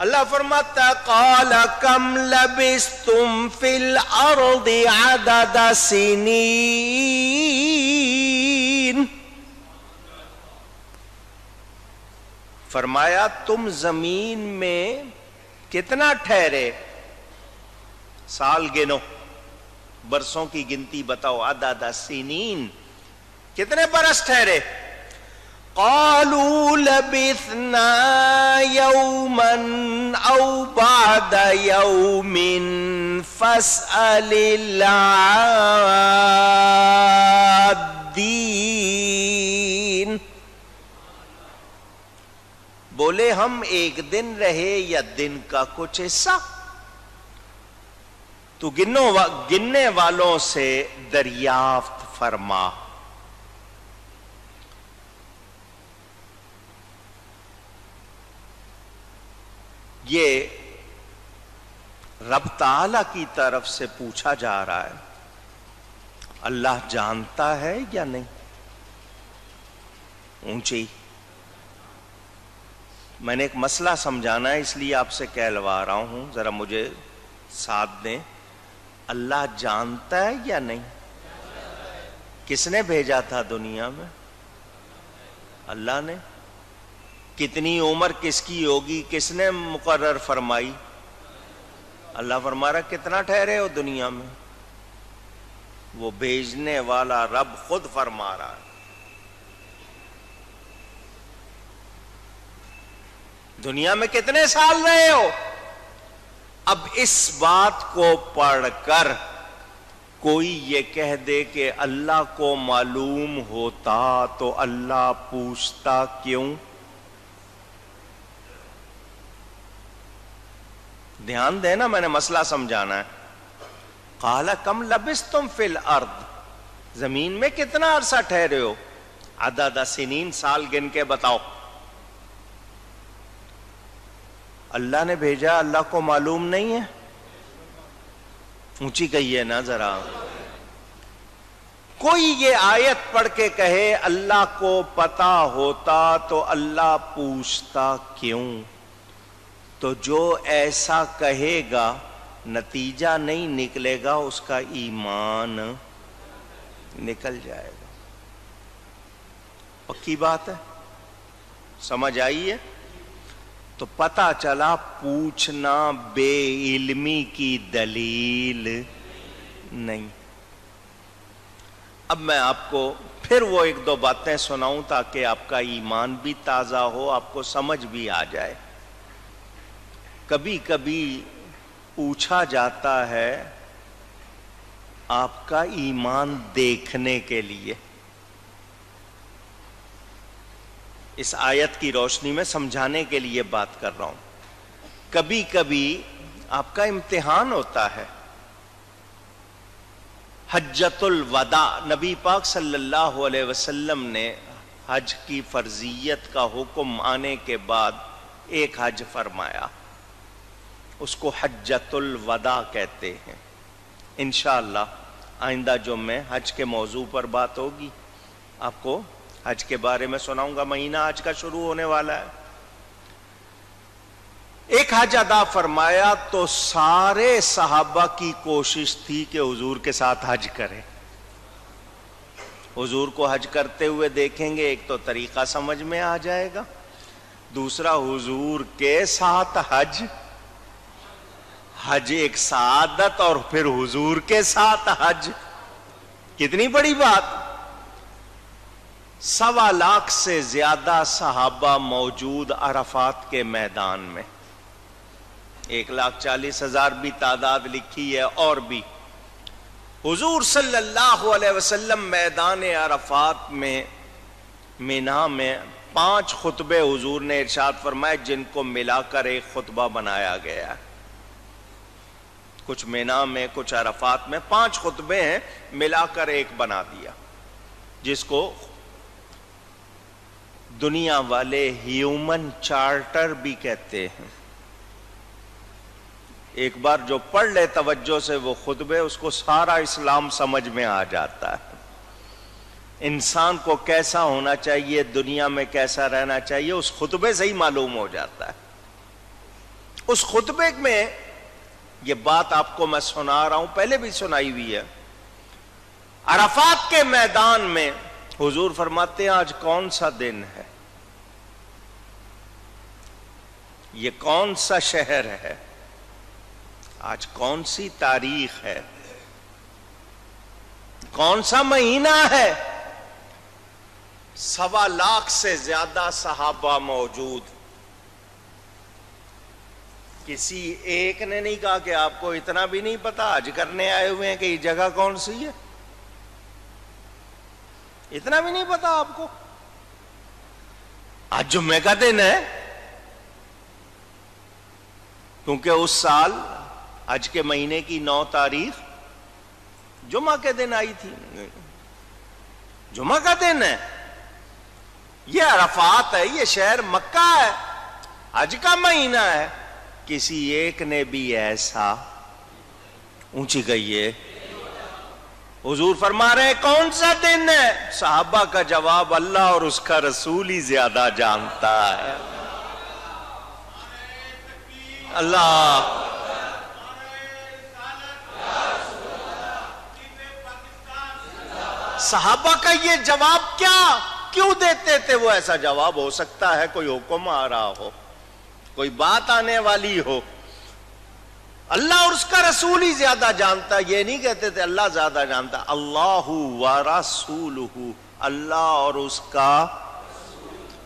اللہ فرماتا ہے، قال، کم لبستم فی الارض عدد سنین۔ فرمایا، تم زمین میں کتنا ٹھہرے؟ سال گنو، برسوں کی گنتی بتاؤ، عدد سنین۔ کتنے برس ٹھہرے؟ قالوا لبثنا يوما او بعد يوم فاسأل العادين. بولے ہم ایک دن رہے یا دن کا کچھ حصہ؟ تو گنو گننے والوں سے دریافت فرما۔ یہ رب تعالی کی طرف سے پوچھا جا رہا ہے، اللہ جانتا ہے یا نہیں؟ اونچی۔ میں نے ایک مسئلہ سمجھانا ہے، اس لیے آپ سے کہلوا رہا ہوں۔ ذرا مجھے ساتھ دیں۔ اللہ جانتا ہے یا نہیں؟ کس نے بھیجا تھا دنیا میں؟ اللہ نے۔ کتنی عمر کس کی ہوگی؟ کس نے مقرر فرمائی؟ اللہ فرما رہا کتنا ٹھہرے ہو دنیا میں؟ وہ بھیجنے والا رب خود فرما رہا ہے۔ دنیا میں کتنے سال رہے ہو؟ اب اس بات کو پڑھ کر کوئی یہ کہہ دے کہ اللہ کو معلوم ہوتا تو اللہ پوچھتا کیوں؟ دھیان دینا، میں نے مسئلہ سمجھانا ہے۔ کالا کم لبس تم فل ارد زمین میں کتنا عرصہ ٹھہرے ہو؟ آدھا سنین سال گن کے بتاؤ۔ اللہ نے بھیجا، اللہ کو معلوم نہیں ہے۔ اونچی کہیے نا ذرا۔ کوئی یہ آیت پڑھ کے کہے، اللہ کو پتا ہوتا تو اللہ پوچھتا کیوں؟ تو جو ایسا کہے گا، نتیجہ نہیں نکلے گا، اس کا ایمان نکل جائے گا۔ پکی بات ہے؟ سمجھ آئی ہے؟ تو پتا چلا، پوچھنا بے علمی کی دلیل نہیں۔ اب میں آپ کو پھر وہ ایک دو باتیں سناؤں تاکہ آپ کا ایمان بھی تازہ ہو، آپ کو سمجھ بھی آ جائے۔ کبھی کبھی پوچھا جاتا ہے آپ کا ایمان دیکھنے کے لیے۔ اس آیت کی روشنی میں سمجھانے کے لیے بات کر رہا ہوں۔ کبھی کبھی آپ کا امتحان ہوتا ہے۔ حجت الوداع نبی پاک صلی اللہ علیہ وسلم نے حج کی فرضیت کا حکم آنے کے بعد ایک حج فرمایا۔ اس کو حجت الوداع کہتے ہیں۔ انشاءاللہ، آئندہ جو میں حج کے موضوع پر بات ہوگی، آپ کو حج کے بارے میں سناؤں گا۔ مہینہ حج کا شروع ہونے والا ہے۔ ایک حج ادا فرمایا تو سارے صحابہ کی کوشش تھی کہ حضور کے ساتھ حج کرے حضور کو حج کرتے ہوئے دیکھیں گے، ایک تو طریقہ سمجھ میں آ جائے گا۔ دوسرا، حضور کے ساتھ حج حج ایک سعادت اور پھر حضور کے ساتھ حج۔ کتنی بڑی بات۔ سوا لاکھ سے زیادہ صحابہ موجود عرفات کے میدان میں۔ ایک لاکھ چالیس ہزار بھی تعداد لکھی ہے اور بھی۔ حضور صلی اللہ علیہ وسلم میدان عرفات میں، مینا میں پانچ خطبے حضور نے ارشاد فرمائے جن کو ملا کر ایک خطبہ بنایا گیا۔ کچھ مینا میں، کچھ عرفات میں پانچ خطبے ہیں، ملا کر ایک بنا دیا، جس کو دنیا والے ہیومن چارٹر بھی کہتے ہیں۔ ایک بار جو پڑھ لے توجہ سے وہ خطبے، اس کو سارا اسلام سمجھ میں آ جاتا ہے۔ انسان کو کیسا ہونا چاہیے، دنیا میں کیسا رہنا چاہیے، اس خطبے سے ہی معلوم ہو جاتا ہے۔ اس خطبے میں یہ بات آپ کو میں سنا رہا ہوں، پہلے بھی سنائی ہوئی ہے۔ عرفات کے میدان میں حضور فرماتے ہیں، آج کون سا دن ہے؟ یہ کون سا شہر ہے؟ آج کون سی تاریخ ہے؟ کون سا مہینہ ہے؟ سوا لاکھ سے زیادہ صحابہ موجود۔ کسی ایک نے نہیں کہا کہ آپ کو اتنا بھی نہیں پتا، آج کرنے آئے ہوئے ہیں کہ یہ جگہ کون سی ہے؟ اتنا بھی نہیں پتا آپ کو۔ آج جمعے کا دن ہے، کیونکہ اس سال آج کے مہینے کی نو تاریخ جمعہ کے دن آئی تھی۔ جمعہ کا دن ہے۔ یہ عرفات ہے، یہ شہر مکہ ہے۔ آج کا مہینہ ہے۔ کسی ایک نے بھی ایسا اونچی گئی ہے؟ حضور فرما رہے ہیں، کون سا دن ہے؟ صحابہ کا جواب اللہ اور اس کا رسول ہی زیادہ جانتا ہے۔ اللہ۔ صحابہ کا یہ جواب کیا؟ کیوں دیتے تھے وہ ایسا جواب؟ ہو سکتا ہے کوئی حکم آ رہا ہو۔ کوئی بات آنے والی ہو۔ اللہ اور اس کا رسول ہی زیادہ جانتا یہ نہیں کہتے تھے اللہ زیادہ جانتا۔ اللہ و رسول اللہ اور اس کا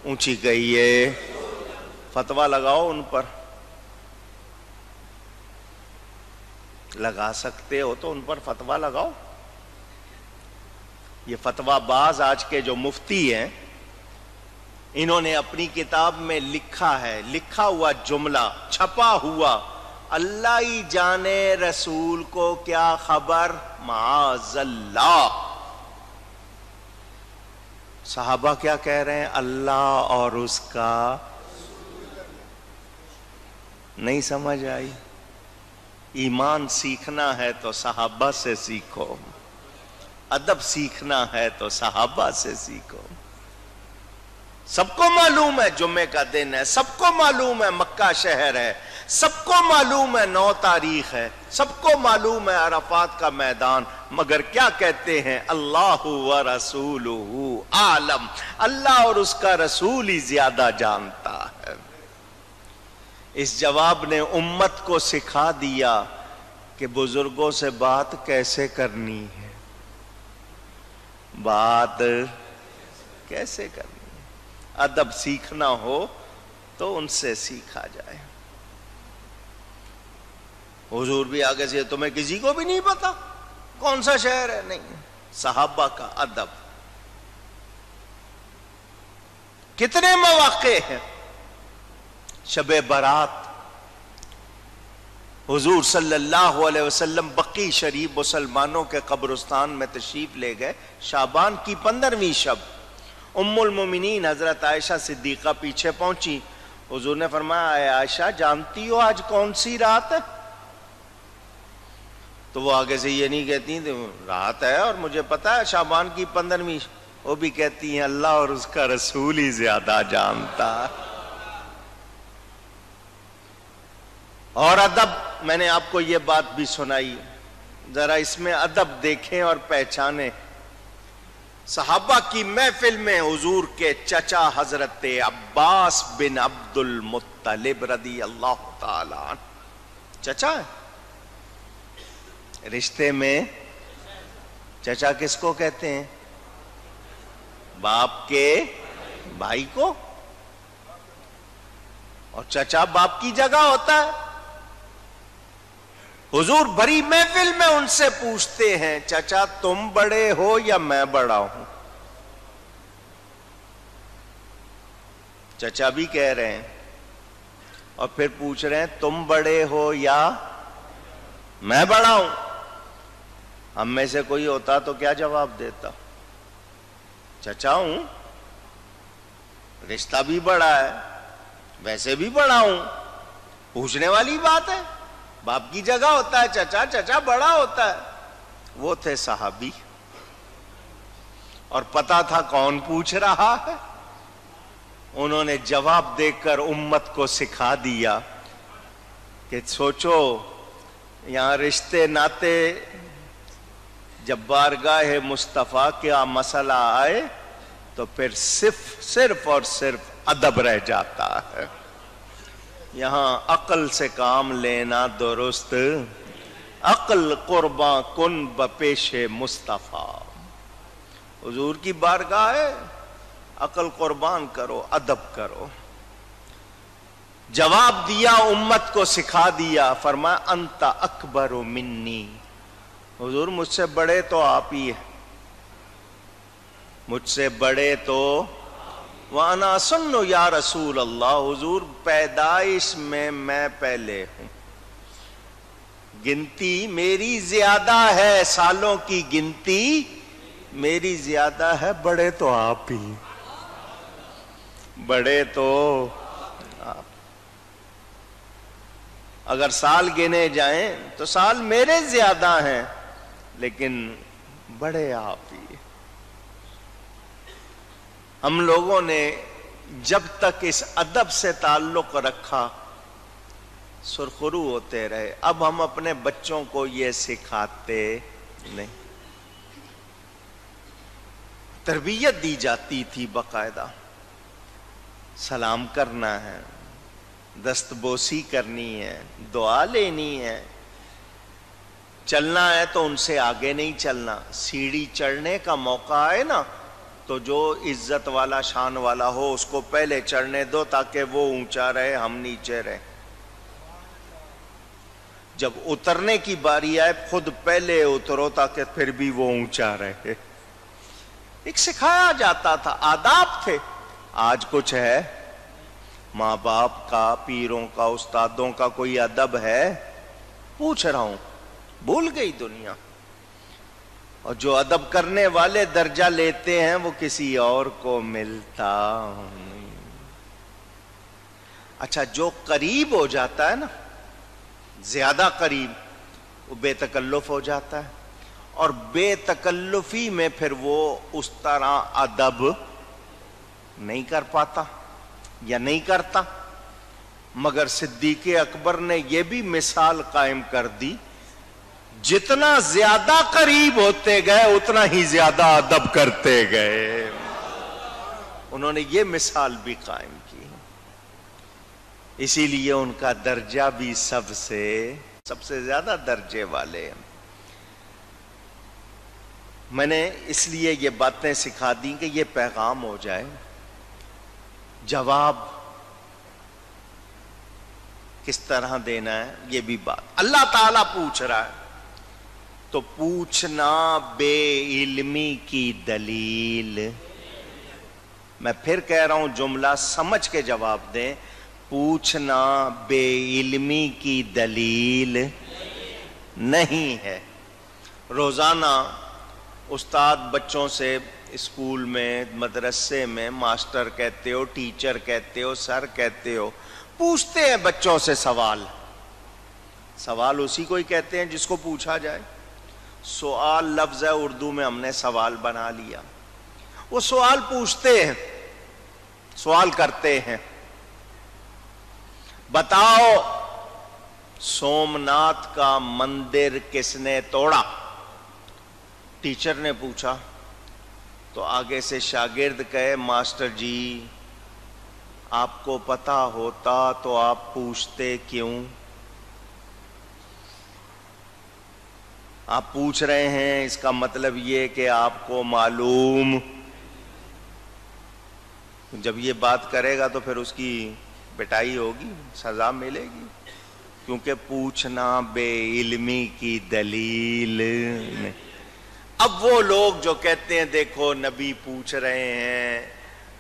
اونچی گئی ہے۔ فتوا لگاؤ ان پر۔ لگا سکتے ہو تو ان پر فتوا لگاؤ۔ یہ فتوا باز آج کے جو مفتی ہیں انہوں نے اپنی کتاب میں لکھا ہے، لکھا ہوا جملہ، چھپا ہوا، اللہ ہی جانے رسول کو کیا خبر؟ معاذ اللہ۔ صحابہ کیا کہہ رہے ہیں؟ اللہ اور اس کا۔ نہیں سمجھ آئی۔ ایمان سیکھنا ہے تو صحابہ سے سیکھو۔ ادب سیکھنا ہے تو صحابہ سے سیکھو۔ سب کو معلوم ہے جمعے کا دن ہے، سب کو معلوم ہے مکہ شہر ہے، سب کو معلوم ہے نو تاریخ ہے، سب کو معلوم ہے عرفات کا میدان، مگر کیا کہتے ہیں؟ اللہ و رسول عالم، اللہ اور اس کا رسول ہی زیادہ جانتا ہے۔ اس جواب نے امت کو سکھا دیا کہ بزرگوں سے بات کیسے کرنی ہے۔ بات کیسے کرنی؟ ادب سیکھنا ہو تو ان سے سیکھا جائے۔ حضور بھی آگے سے، تمہیں کسی کو بھی نہیں پتا کون سا شہر ہے؟ نہیں۔ صحابہ کا ادب۔ کتنے مواقع ہیں۔ شب برات حضور صلی اللہ علیہ وسلم بقی شریف مسلمانوں کے قبرستان میں تشریف لے گئے۔ شابان کی پندرہویں شب۔ ام المومنین حضرت عائشہ صدیقہ پیچھے پہنچی۔ حضور نے فرمایا، اے عائشہ، جانتی ہو آج کون سی رات ہے؟ تو وہ آگے سے یہ نہیں کہتی رات ہے اور مجھے پتا ہے شابان کی پندرہویں۔ وہ بھی کہتی ہیں، اللہ اور اس کا رسول ہی زیادہ جانتا۔ اور ادب، میں نے آپ کو یہ بات بھی سنائی۔ ذرا اس میں ادب دیکھیں اور پہچانے صحابہ کی محفل میں حضور کے چچا حضرت عباس بن عبد المطلب رضی اللہ تعالی چچا ہے؟ رشتے میں چچا کس کو کہتے ہیں؟ باپ کے بھائی کو۔ اور چچا باپ کی جگہ ہوتا ہے۔ حضور بڑی محفل میں ان سے پوچھتے ہیں، چچا، تم بڑے ہو یا میں بڑا ہوں؟ چچا بھی کہہ رہے ہیں، اور پھر پوچھ رہے ہیں، تم بڑے ہو یا میں بڑا ہوں؟ ہم میں سے کوئی ہوتا تو کیا جواب دیتا؟ چچا ہوں، رشتہ بھی بڑا ہے، ویسے بھی بڑا ہوں، پوچھنے والی بات ہے۔ باپ کی جگہ ہوتا ہے، چچا چچا بڑا ہوتا ہے۔ وہ تھے صحابی۔ اور پتا تھا کون پوچھ رہا ہے۔ انہوں نے جواب دے کر امت کو سکھا دیا کہ سوچو، یہاں رشتے ناتے جب بارگاہ مصطفیٰ کیا مسئلہ آئے تو پھر صرف صرف اور صرف ادب رہ جاتا ہے۔ یہاں عقل سے کام لینا درست، عقل قرباں کن بپیش مصطفیٰ۔ حضور کی بارگاہ ہے، عقل قربان کرو، ادب کرو۔ جواب دیا، امت کو سکھا دیا، فرمایا، انت اکبر و منی۔ حضور مجھ سے بڑے تو آپ ہی ہیں۔ مجھ سے بڑے تو وانا سنو یا رسول اللہ، حضور، پیدائش میں میں پہلے ہوں۔ گنتی میری زیادہ ہے، سالوں کی گنتی میری زیادہ ہے۔ بڑے تو آپ ہی۔ بڑے تو آپ۔ اگر سال گنے جائیں تو سال میرے زیادہ ہیں، لیکن بڑے آپ ہی۔ ہم لوگوں نے جب تک اس ادب سے تعلق رکھا، سرخرو ہوتے رہے۔ اب ہم اپنے بچوں کو یہ سکھاتے نہیں۔ تربیت دی جاتی تھی باقاعدہ۔ سلام کرنا ہے دست بوسی کرنی ہے، دعا لینی ہے۔ چلنا ہے تو ان سے آگے نہیں چلنا۔ سیڑھی چڑھنے کا موقع آئے نا تو جو عزت والا، شان والا ہو، اس کو پہلے چڑھنے دو تاکہ وہ اونچا رہے، ہم نیچے رہے جب اترنے کی باری آئے، خود پہلے اترو تاکہ پھر بھی وہ اونچا رہے۔ ایک سکھایا جاتا تھا، آداب تھے۔ آج کچھ ہے؟ ماں باپ کا، پیروں کا، استادوں کا کوئی ادب ہے؟ پوچھ رہا ہوں، بھول گئی دنیا۔ اور جو ادب کرنے والے درجہ لیتے ہیں وہ کسی اور کو ملتا اچھا جو قریب ہو جاتا ہے نا، زیادہ قریب، وہ بے تکلف ہو جاتا ہے۔ اور بے تکلفی میں پھر وہ اس طرح ادب نہیں کر پاتا یا نہیں کرتا۔ مگر صدیق اکبر نے یہ بھی مثال قائم کر دی جتنا زیادہ قریب ہوتے گئے، اتنا ہی زیادہ ادب کرتے گئے۔ انہوں نے یہ مثال بھی قائم کی۔ اسی لیے ان کا درجہ بھی سب سے سب سے زیادہ درجے والے میں نے اس لیے یہ باتیں سکھا دی کہ یہ پیغام ہو جائے۔ جواب کس طرح دینا ہے، یہ بھی بات۔ اللہ تعالی پوچھ رہا ہے۔ تو پوچھنا بے علمی کی دلیل۔ میں پھر کہہ رہا ہوں، جملہ سمجھ کے جواب دیں۔ پوچھنا بے علمی کی دلیل نہیں ہے۔ روزانہ استاد بچوں سے اسکول میں، مدرسے میں ماسٹر کہتے ہو، ٹیچر کہتے ہو، سر کہتے ہو، پوچھتے ہیں بچوں سے سوال۔ سوال اسی کو ہی کہتے ہیں جس کو پوچھا جائے۔ سوال لفظ ہے، اردو میں ہم نے سوال بنا لیا۔ وہ سوال پوچھتے ہیں، سوال کرتے ہیں۔ بتاؤ، سومنات کا مندر کس نے توڑا؟ ٹیچر نے پوچھا۔ تو آگے سے شاگرد کہے، ماسٹر جی آپ کو پتا ہوتا تو آپ پوچھتے کیوں؟ آپ پوچھ رہے ہیں، اس کا مطلب یہ کہ آپ کو معلوم جب یہ بات کرے گا تو پھر اس کی پٹائی ہوگی، سزا ملے گی۔ کیونکہ پوچھنا بے علمی کی دلیل اب وہ لوگ جو کہتے ہیں، دیکھو نبی پوچھ رہے ہیں،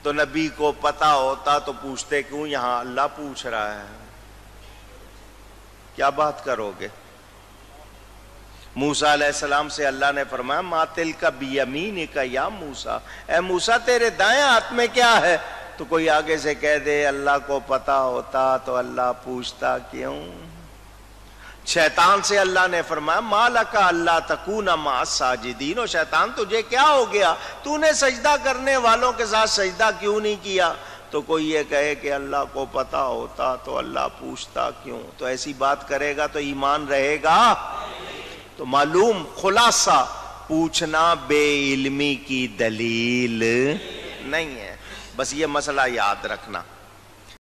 تو نبی کو پتا ہوتا تو پوچھتے، کیوں یہاں اللہ پوچھ رہا ہے؟ کیا بات کرو گے؟ موسا علیہ السلام سے اللہ نے فرمایا ماتل کا بھی کا یا موسا اے موسا تیرے دائیں ہاتھ میں کیا ہے؟ تو کوئی آگے سے کہہ دے، اللہ کو پتا ہوتا تو اللہ پوچھتا کیوں؟ شیطان سے اللہ نے فرمایا مالا اللہ تکون ما ساجدین و شیطان، تجھے کیا ہو گیا؟ تو نے سجدہ کرنے والوں کے ساتھ سجدہ کیوں نہیں کیا؟ تو کوئی یہ کہے کہ اللہ کو پتا ہوتا تو اللہ پوچھتا کیوں؟ تو ایسی بات کرے گا تو ایمان رہے گا؟ تو معلوم خلاصہ پوچھنا بے علمی کی دلیل نہیں ہے۔ بس یہ مسئلہ یاد رکھنا۔